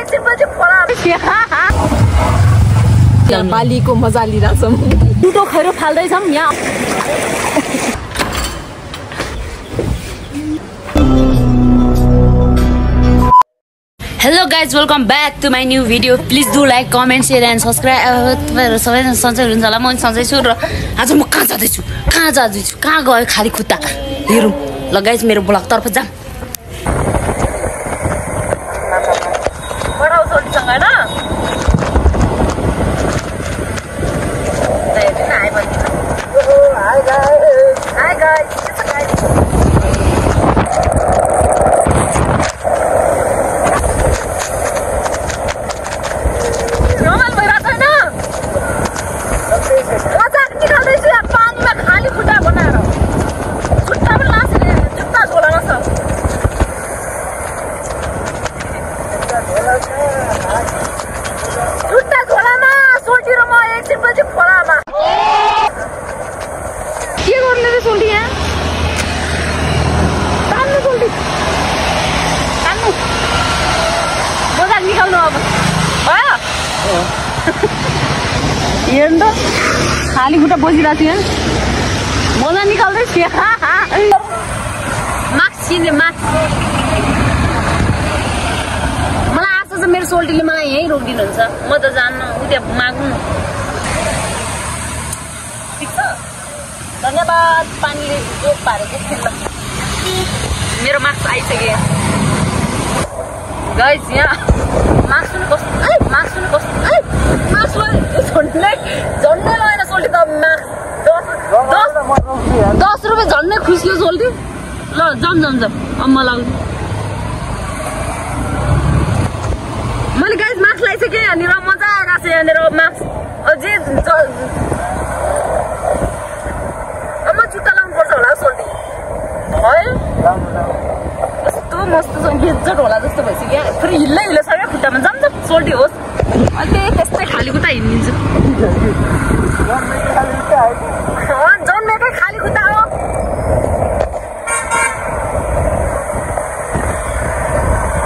एकछिनपछि खोला बालीको मजा लिइरहेछौँ दुधो खैरो फाल्दैछौँ यहाँ hello guys welcome back to my new video please do like comment share and subscribe तपाईँहरू सबैजना सन्चै हुन्छ होला। म पनि सन्चै छु र आज म कहाँ जाँदैछु? कहाँ जाँदैछु? कहाँ गयो खाली खुट्टा? हेरौँ। ल मेरो ब्लगतर्फ जाऊँ Hi guys, it's a guys. रमाइलो भइरहेको छैन मजाक निकाल्दैछु यहाँ पानीमा खाली खुट्टा बनाएर खुट्टा पनि लासेर जुत्ता झोलामा छ जुत्ता झोलामा सोल्टी र म एकछिनपछि खोलामा के गर्ने रे सोल्टी यहाँ तान्नु सोल्टी तान्नु मजाक निकाल्नु अब भयो हेर्नु त बसिरहेको थियो मजा निकाल्दै थियो मार्क्स चिन्ने मार्क्स मलाई आशा छ मेरो सोल्टीले मलाई यहीँ रोकिदिनुहुन्छ। म त जान्न उ त्यहाँ माग्नु। ठिक छ? धन्यवाद पानीले जोक पारेको। मेरो मार्क्स आइसक्यो। गाइस यहाँ मार्क्स पनि कस्तो मार्क्स पनि कस्तो मार्क्स झन्डै झन्डै लगाएन सोल्टी त दस रुपियाँ झन्डै खुस्यो सोल्टी ल जाम जाम जाम अम्मा लाग्नु मैले गाइस मार्क्स लगाइसकेँ यहाँनिर मजा आइरहेको छ यहाँनिर मार्क्स अझै अम्मा जुत्ता लाउनु पर्छ होला सोल्टी है कस्तो मस्त छ बेज्जट होला जस्तो भइसक्यो फेरि हिल्लै हिल्लो क्या खुट्टामा जाम जाम सोल्टी होस् त्यही त्यस्तै खाली खुट्टा हिँडिदिन्छु अँ, जन्मेकै खाली खुट्टा हो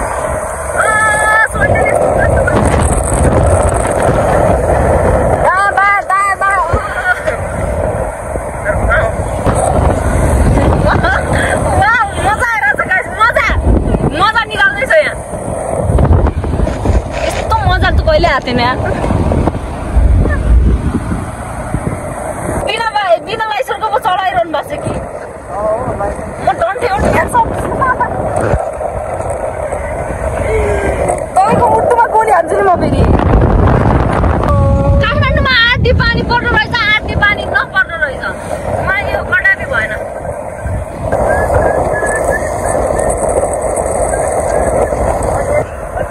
आ, सोल्टीले कस्तो दा, बा, दा, बा, वाह, मजा आइरहेछ guys, मजा मजा निकाल्दैछ यहाँ यस्तो मजा थिएन यहाँ बिना भाइ बिना लाइसेन्सको पो चलाइरहनु भएको छ कि म डन्ठे तपाईँको मुटुमा गोली हान्छु नि म फेरि काठमाडौँमा आधी पानी पर्दो रहेछ आधी पानी नपर्दो रहेछ मलाई यो कटापी भएन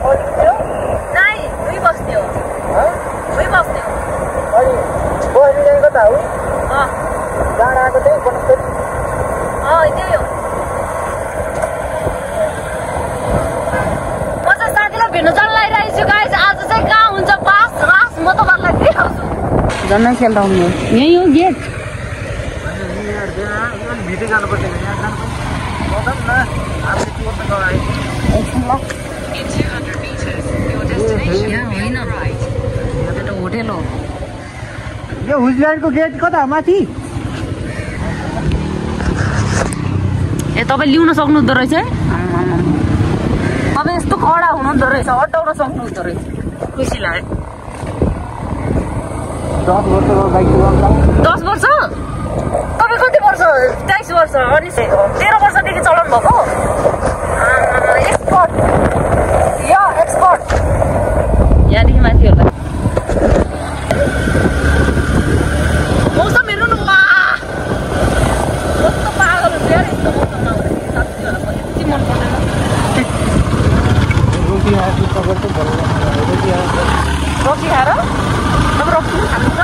नाइ दुई बस्ने हो दुई बस्ने हो अँ अँ त्यही हो म चाहिँ साथीलाई भेट्न जान लागिरहेको छु गाइस आज चाहिँ कहाँ हुन्छ बास रास म तपाईँहरूलाई देखाउँछु झन्डै यहीँ हो गेट होटेल हो यो हुजल्यान्डको गेट कता माथि ए तपाईँ लिउन सक्नुहुँदो रहेछ है तपाईँ यस्तो कडा हुनुहुँदो रहेछ अटाउन सक्नुहुँदो रहेछ खुसी लाग्यो दस वर्ष तपाईँ कति वर्ष? तेइस वर्ष अनि तेह्र वर्षदेखि चलाउनु भएको एक्सपर्ट यो एक्सपर्ट यहाँदेखि माथि होला मौसम हेर्नु न वाह! कस्तो पागल हुन्छ यार यस्तो मौसममा आउँदाखेरि साँच्चै होला मलाई यति मन पर्दैन रोटी आएको तपाईँको भलो रोटी आएको रक्सी खाएर अब रक्सी पनि खानुहुन्छ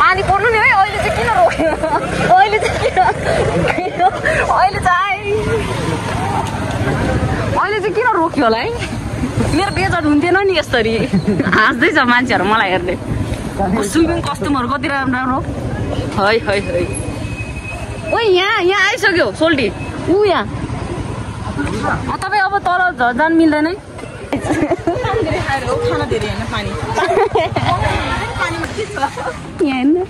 पानी पर्नु नि है अहिले चाहिँ किन रोक्यो अहिले चाहिँ किन अहिले चाहिँ अहिले चाहिँ किन रोक्यो होला है? मेरो बेजट हुन्थेन नि यसरी। हाँस्दैछ मान्छेहरू मलाई हेर्दै। स्विमिङ कस्ट्युमहरू कति राम्रो राम्रो है है है। ओ यहाँ यहाँ आइसक्यो सोल्टी। ऊ यहाँ। तपाईँ अब तल झ- जानु मिल्दैन है। हेर्नु।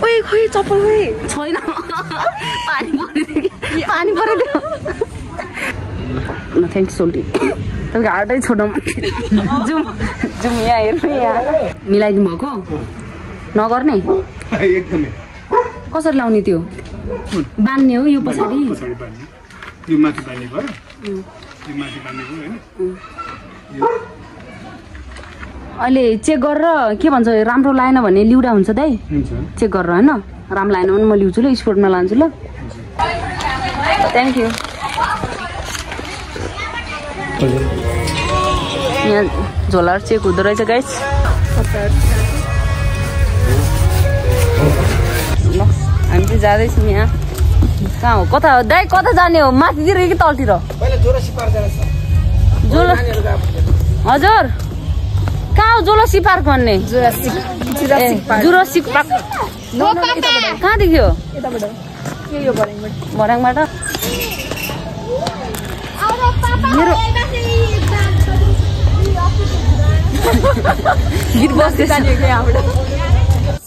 खोइ चप्पल खोइ। छैन। पानी परेको पानी न थ्याङ्क सोल्टी तपाईँको हार्टै छोडौँ जाउँ जाउँ यहाँ हेर्नु यहाँ मिलाइदिनु भएको नगर्ने एकदमै कसरी लाउने त्यो बान्ने हो यो पछाडि बाँध्ने यो माथि बाँध्ने भयो यो माथि बाँध्ने भयो होइन अहिले चेक गरेर के भन्छ राम्रो लागेन भने लिउँडा हुन्छ दाइ। चेक गरेर होइन? राम्रो लागेन भने म ल्याउँछु ल स्पोर्टमा लान्छु ल। थ्याङ्क यू यहाँ झोलाहरू चेक हुँदो रहेछ गाइस ल हामी चाहिँ जाँदैछौँ यहाँ। कहाँ हो? कता हो? दाइ कता जाने हो? माथितिर कि तलतिर? जोलो हजुर। कहाँ हो जोलोसी पार्क भन्ने? जुरासिक पार्क कहाँदेखि हो भर्याङबाट? मेरो गीत बस्दैछ कहाँदेखि जाने त?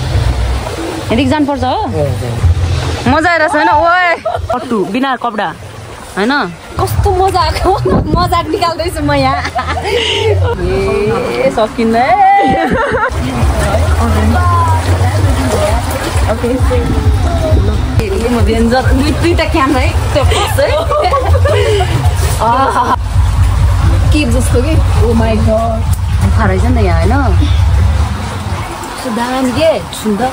यहाँदेखि जानुपर्छ हो मजा आइरहेछ होइन ओए कट्टु बिना कपडा होइन कस्तो मजा आएको मजाक निकाल्दैछु म यहाँ ए सकिन्न डेन्जर दुई दुईवटा क्यामेरा है त्यो फर्स्ट है के जस्तो कि ओ गड थाहा रहेछ नि त यहाँ होइन दामी के सुन्दा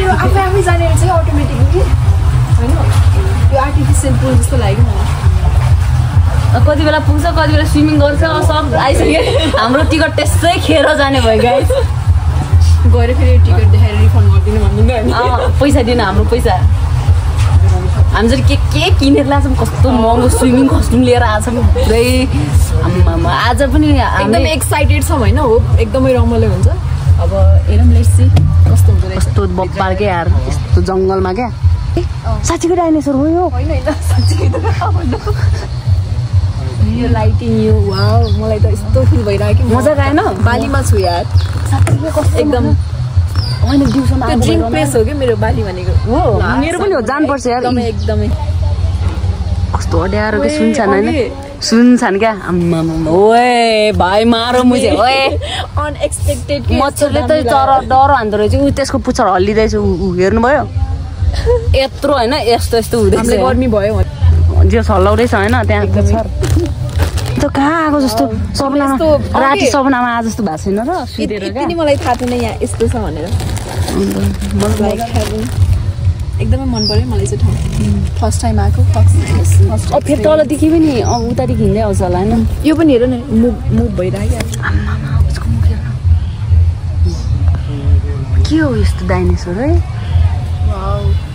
यो आफै आफै जाने रहेछ कि अटोमेटिकली होइन यो आर्टिफिसियल पुल जस्तो लाग्यो मलाई कति बेला पुग्छ कति बेला स्विमिङ गर्छ सब आइसक्यो हाम्रो टिकट त्यसै खेर जाने भयो गाइस गएर फेरि टिकट देखाएर रिफन्ड गरिदिनु अँ, पैसा दिनु हाम्रो पैसा हामी चाहिँ के के किनेर ल्याएको छौँ कस्तो महँगो स्विमिङ कस्ट्युम लिएर आएको छौँ पुरै आम्मामा, आज पनि एकदमै एक्साइटेड छौँ होइन हो एकदमै रमाइलो हुन्छ। अब हेरौँ लेट्सी कस्तो हुँदो रहेछ। कस्तो बप्पाल क्या यार यस्तो जङ्गलमा क्या? साँच्चीको डाइनेसर हो यो। होइन? यो लाइटिङ यो वा मलाई त यस्तो फिल भइरहेको मजा आएन? बालीमा छु यार। एकदम होइन दिउँसोमा त्यो ड्रिम प्लेस हो कि मेरो बाली भनेको? हो मेरो पनि हो जानुपर्छ यार। एकदमै कस्तो अड्यारो के ओए, सुनसान होइन? अघि। सुनसान क्या? ओए भाइ मारो मुझे। ओए। अनएक्सपेक्टेड मच्छरले त चरा डर हान्दो रहेछ। ऊ त्यसको पुच्छर हल्लिँदैछ। ऊ हेर्नुभयो? यत्रो होइन यस्तो यस्तो हुँदैछ। गर्मी भयो जे हल्लाउँदैछ होइन त्यहाँ। त कहाँ आएको जस्तो सपनामा राति सपनामा आएको जस्तो भएको छैन र नि मलाई थाहा थिएन यहाँ यस्तो छ भनेर। एकदमै मन पर्यो मलाई चाहिँ ठाउँ। फर्स्ट टाइम आएको फर्स्ट फेरि तलदेखि पनि उतादेखि हिँड्दै आउँछ होला होइन? यो पनि हेर न मुभ मुभ भइरहेको के हो यस्तो डाइनेसर है?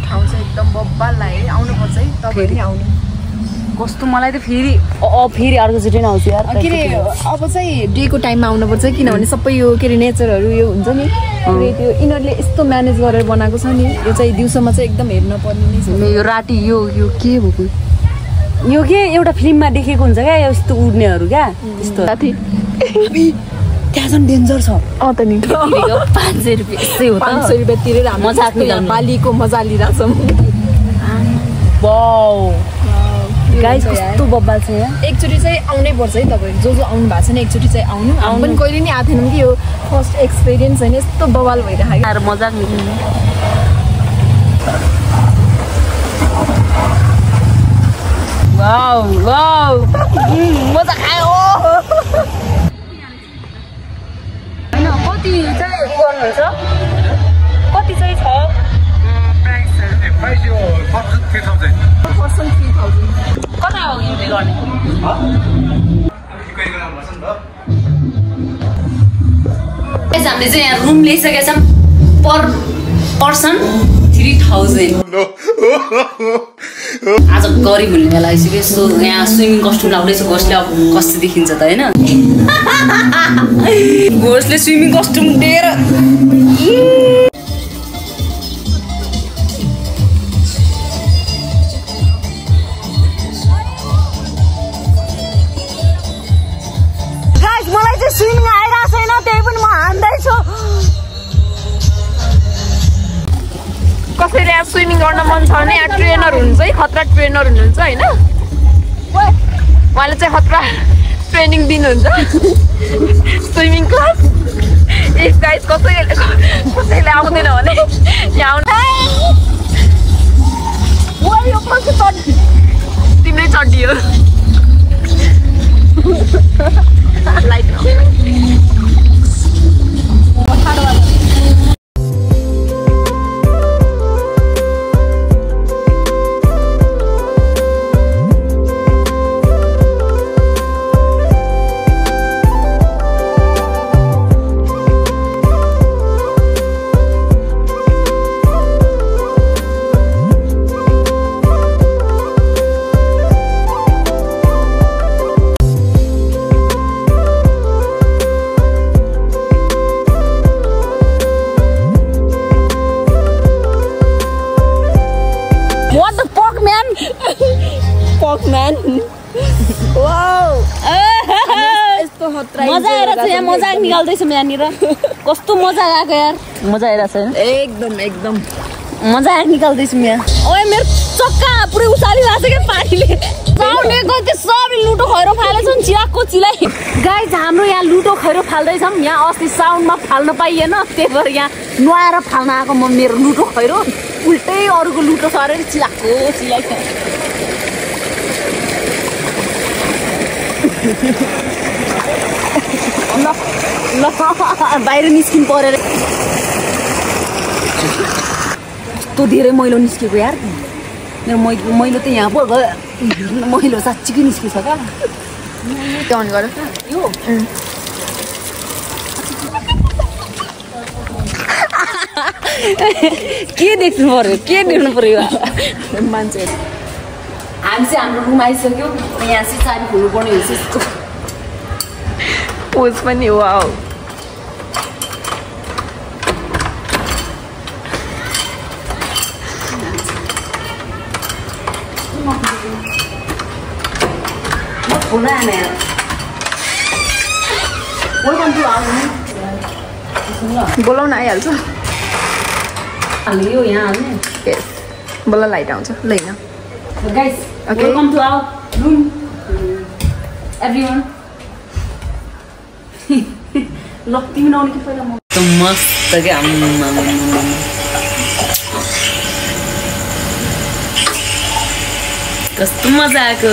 ठाउँ चाहिँ एकदम बब्बा लाग्यो। आउनुपर्छ है तपाईँहरू नि आउनु। कस्तो मलाई त फेरि फेरि अर्कोचोटि नै आउँछु यार। के अरे अब चाहिँ डेको टाइममा आउनुपर्छ किनभने सबै यो के अरे नेचरहरू यो हुन्छ नि। त्यो यिनीहरूले यस्तो म्यानेज गरेर बनाएको छ नि यो चाहिँ दिउँसोमा चाहिँ एकदम हेर्न पर्ने नै छ। यो राति यो यो के भएको यो के? एउटा फिल्ममा देखेको हुन्छ क्या यस्तो उड्नेहरू क्या त्यस्तो साथी त्यहाँ झन् डेन्जर छ। अँ त नि। पाँच सय रुपियाँ यस्तै हो पाँच सय रुपियाँ तिरेर हामी मजाक त्यस्तो यहाँ मिलाउनु। बालीको मजा लिइरहेछौँ। गाइस कस्तो बब्बाल छ यहाँ? एकचोटि चाहिँ आउनै पर्छ है तपाईँहरू जो जो आउनु भएको छ नि एकचोटि चाहिँ आउनु। हामी पनि कहिले नि आएको थिएनौँ कि यो फर्स्ट एक्सपिरियन्स होइन यस्तो बवाल भइरहेको। वाउ मजा खायो होइन कति चाहिँ गर्नुहुन्छ? कति चाहिँ छ? प्राइस यो three thousand person three thousand कता हो गर्ने हामीले चाहिँ यहाँ रुम लिइसकेका छौँ पर पर्सन थ्री थाउजन्ड आज गरिब हुने बेला आइसक्यो सो यहाँ स्विमिङ कस्ट्युम लाउँदैछु घोषले अब कस्तो देखिन्छ त होइन घोषले स्विमिङ कस्ट्युम दिएर यहाँ स्विमिङ गर्न मन छ भने यहाँ ट्रेनर हुनुहुन्छ है खतरा ट्रेनर हुनुहुन्छ होइन? उहाँले चाहिँ खतरा ट्रेनिङ दिनुहुन्छ। Swimming class. इफ गाइस कसैले कसैले आउँदैन भने यहाँ आउनु। तिम्रै चड्डी हो लाइट मजाक निकाल्दैछु यहाँनिर। कस्तो मजा आएको यार। मजा आइरहेको छ एकदम एकदम। मजाक निकाल्दैछु यहाँ। ओए मेरो चक्का पुरै उचाली भएको छ क्या पानीले। गयो सबै लुटो खैरो फालेछ चिराकको चिलाइ। गाइज हाम्रो यहाँ लुटो खैरो फाल्दैछौँ यहाँ अस्ति साउन्डमा फाल्न पाइएन त्यही भएर यहाँ नुहाएर फाल्न आएको म मेरो लुटो खैरो। उल्टै अरूको लुटो सरेर चिलाएको चिलाइ। ल ल बाहिर निस्किनु परेर। कस्तो धेरै मैलो निस्केको यार। मेरो मै मैलो त यहाँ पो मैलो साँच्चीकै निस्किछ क्या त्यो अन गर। यो। के देख्नु पर्यो? के देख्नु पर्यो? मान्छेहरू हामी चाहिँ हाम्रो रुम आइसक्यो। यहाँ चाहिँ साडी खोल्नु पर्ने हुन्छ यस्तो पोज पनि वा खोला आमा यार वेलकम टु आवर बोलाउन आइहाल्छ हामीले यो यहाँ हाल्ने यस बल्ल लाइट आउँछ ल होइन guys Okay. Welcome to our room everyone ल तिमी नआउने कि पहिला म मस्त क्या कस्तो मजा आएको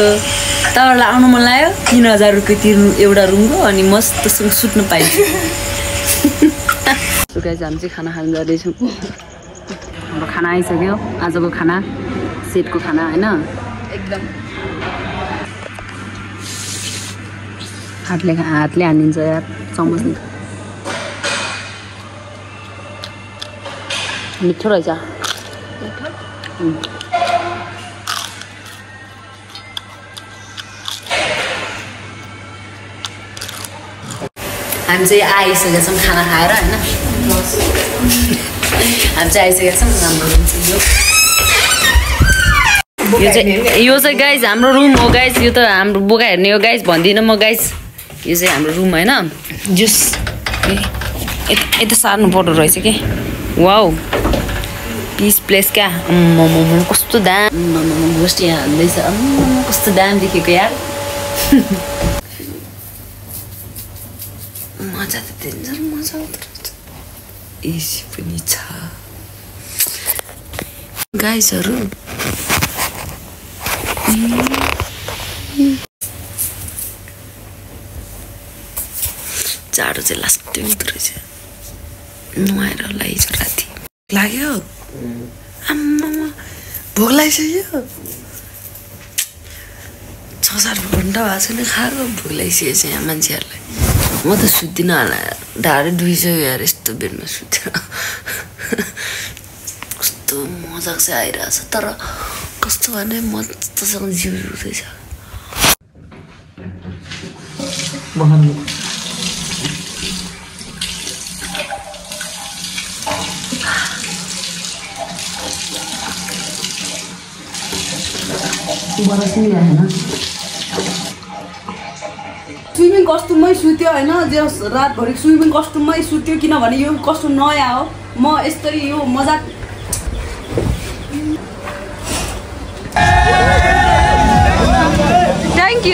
तपाईँहरूलाई आउनु मन लाग्यो तिन हजार रुपियाँ तिर्नु एउटा रुमको अनि मस्तसँग सुत्नु पाइन्छ गाइज हामी चाहिँ खाना खानु जाँदैछौँ हाम्रो खाना आइसक्यो आजको खाना सेटको खाना होइन एकदम हातले हातले हानिन्छ यार चम्मचले मिठो रहेछ। हामी चाहिँ आइसकेका छौँ खाना खाएर होइन हामी चाहिँ आइसकेका छौँ हाम्रो यो चाहिँ यो चाहिँ गाइज हाम्रो रुम हो गाइज यो त हाम्रो बोका हेर्ने हो गाइज भन्दिनँ म गाइज यो चाहिँ हाम्रो रुम होइन जुस यता सार्नु पर्दो रहेछ कि वाउ पिस प्लेस क्या कस्तो दाम गोष्ठी आम्मामा, कस्तो दाम देखेको यार मजा त डेन्जर मजा आउँदो रहेछ एसी पनि छ गाइजहरू जाडो चाहिँ लास्टै हुँदो रहेछ नुहाएर होला हिजो राति लाग्यो आम्मामा भोक लागिसक्यो छ सात घन्टा भएको छैन खाएको भोक लागिसकेको छ यहाँ मान्छेहरूलाई। म त सुत्दिनँ होला ढाडै दुइसक्यो यार यस्तो बेडमा सुतेर कस्तो मजाक चाहिँ आइरहेछ तर कस्तो भने मजासँग जिउ स्विमिङ कस्ट्युममै सुत्यो होइन? जे होस् रातभरि स्विमिङ कस्ट्युममै सुत्यो किनभने यो कस्ट्युम नयाँ हो। म यस्तरी यो मजाक थ्याङ्क यू